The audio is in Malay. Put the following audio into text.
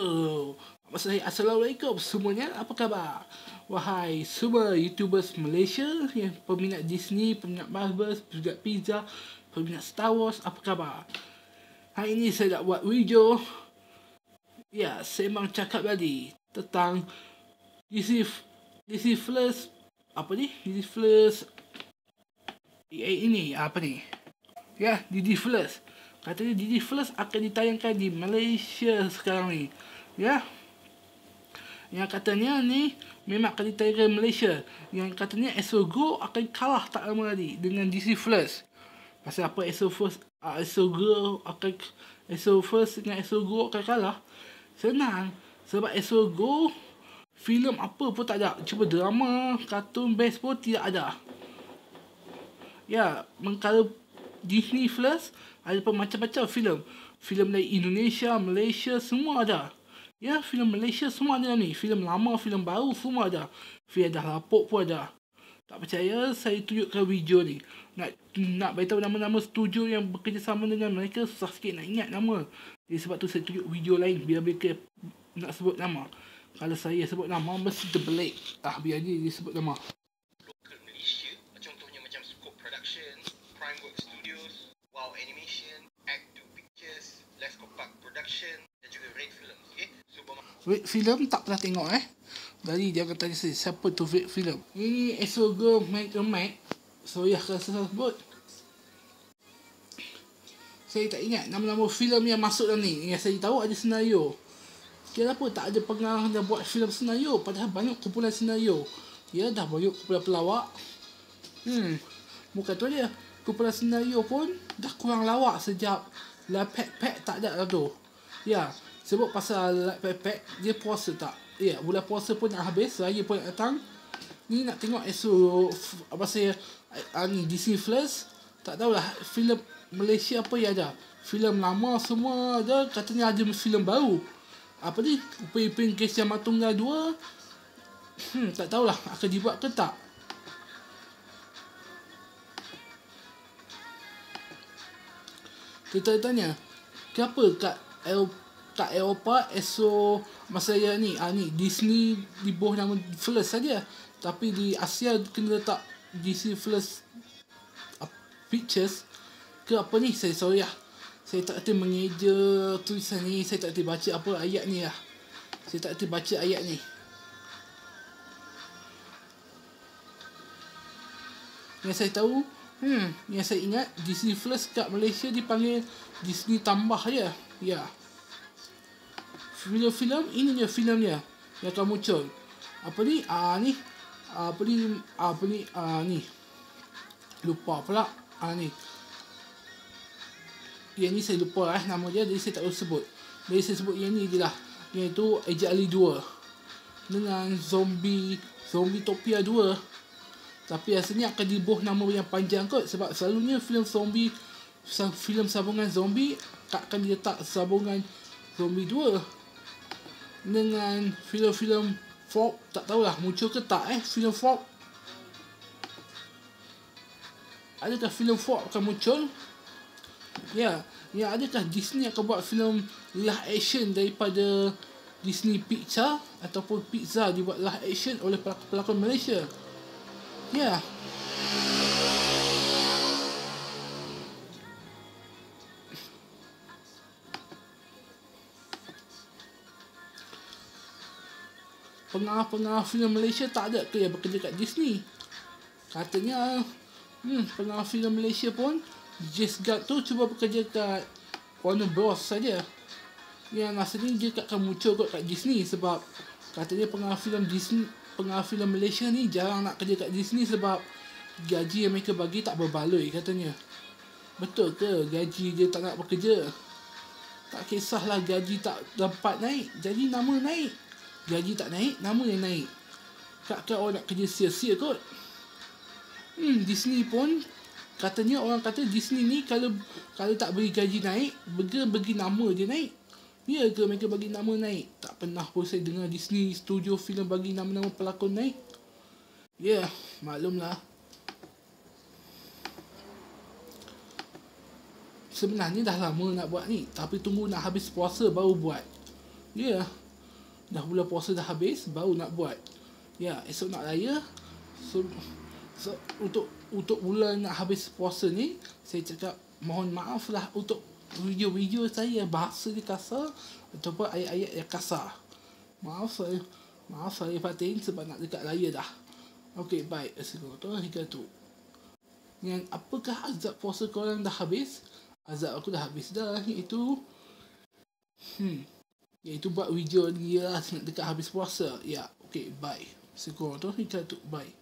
Maksud saya Assalamualaikum semuanya. Apa khabar? Wahai semua YouTubers Malaysia Yang peminat Disney Peminat Marvel Peminat Pizza Peminat Star Wars Apa khabar? Hari ini saya nak buat video. Ya, saya memang cakap tadi Tentang DC DC Plus Apa ni? DC Plus ini Apa ni? Ya, DC Plus Katanya DC Plus akan ditayangkan di Malaysia sekarang ni Ya, yang katanya ni memang akan ditayangkan Malaysia. Yang katanya SO Go akan kalah tak lama lagi dengan DC First. Pasal apa SO First, uh, Go akan SO First dengan SO Go akan kalah? Senang. Sebab SO Go filem apa pun tak ada. Cuba drama, kartun best pun tidak ada. Ya, mengkala Disney Plus ada macam-macam filem. Filem dari Indonesia, Malaysia semua ada. Ya, filem Malaysia semua ada ni. Filem lama, filem baru semua ada. Filem dah lapuk pun ada. Tak percaya, saya tunjukkan video ni. Nak nak beritahu nama-nama studio yang bekerjasama dengan mereka, susah sikit nak ingat nama. Jadi sebab tu saya tunjuk video lain biar mereka nak sebut nama. Kalau saya sebut nama, mesti terbelik. Ah, biar dia, dia sebut nama. Wow Animation, Act 2 Pictures, Let's Go Park Production dan juga Red Films, okay? So, Red Film tak pernah tengok eh. Dari dia kata saya, siapa tu Red Film? Ini Esau Go Make a Mac. So, ya, kalau saya sebut. Saya tak ingat nama-nama filem yang masuk dalam ni. Yang saya tahu ada senario. Kenapa tak ada pengarah yang buat filem senario? Padahal banyak kumpulan senario. Ya, dah banyak kumpulan pelawak. Hmm, bukan tu dia. Kumpulan senario pun dah kurang lawak sejak Lapad Pack tak ada lah tu. Ya, sebab pasal Lapad Pack, dia puasa tak? Ya, bulan puasa pun nak habis, raya pun nak datang. Ni nak tengok esok, apa saya, uh, ni DC Plus. Tak tahulah, filem Malaysia apa yang ada. Filem lama semua ada, katanya ada filem baru. Apa ni? Upin-Upin Kes Yang Matunggal 2. Hmm, tak tahulah akan dibuat ke tak. Kita tanya, kenapa kat El kat Eropah ESO masa ya ni? Ah ni Disney di bawah nama Plus saja. Tapi di Asia kena letak DC Plus uh, Pictures. Ke apa ni? Saya sorry lah saya tak kerti mengeja tulisan ni saya tak kerti baca apa ayat ni lah saya tak kerti baca ayat ni. Yang saya tahu Hmm, yang saya ingat Disney Plus kat Malaysia dipanggil Disney tambah je. Ya. Filem-filem ini dia filem dia yang akan muncul. Apa ni? Ah ni. Apa ni? Apa ni? Ah ni. Lupa pula. Ah ni. Yang ni saya lupa eh nama dia jadi saya tak boleh sebut. Jadi saya sebut yang ni je lah. Iaitu Agent Ali 2. Dengan zombie Zombie Topia 2 tapi asalnya akan dibuh nama yang panjang kot. Sebab selalunya filem zombie filem sambungan zombie tak akan diletak sambungan zombie 2 dengan filem-filem folk tak tahulah muncul ke tak eh? Filem folk. Adakah filem folk akan muncul? Ya ya adakah Disney akan buat filem live action daripada Disney Pixar ataupun Pixar dibuat live action oleh pelakon Malaysia Yeah. Pengarah-pengarah filem Malaysia tak ada ke yang bekerja kat Disney? Katanya, hmm, pengarah filem Malaysia pun, James Guard tu cuba bekerja kat Warner Bros saja. Yang rasanya dia akan muncul kot kat Disney sebab katanya pengarah filem Disney pengarah filem Malaysia ni jarang nak kerja kat Disney sebab gaji yang mereka bagi tak berbaloi katanya. Betul ke gaji dia tak nak bekerja? Tak kisahlah gaji tak dapat naik, jadi nama naik. Gaji tak naik, nama yang naik. Kak-kak orang nak kerja sia-sia kot. Hmm, Disney pun katanya orang kata Disney ni kalau kalau tak beri gaji naik, bagi bagi nama dia naik. Ya ke mereka bagi nama naik? Tak pernah pun saya dengar Disney studio filem bagi nama-nama pelakon naik. Ya, yeah, maklumlah. Sebenarnya dah lama nak buat ni. Tapi tunggu nak habis puasa baru buat. Ya. Yeah. Dah bulan puasa dah habis baru nak buat. Ya, yeah, esok nak raya. So, so untuk untuk bulan nak habis puasa ni, saya cakap mohon maaf lah untuk video-video saya bahasa dia kasar ataupun ayat-ayat yang kasar. Maaf saya. Maaf saya batin sebab nak dekat raya dah. Okey, baik. Assalamualaikum tu. Yang apakah azab puasa korang dah habis? Azab aku dah habis dah iaitu hmm iaitu buat video dia lah dekat habis puasa. Ya, okey, bye. Assalamualaikum tu. Bye.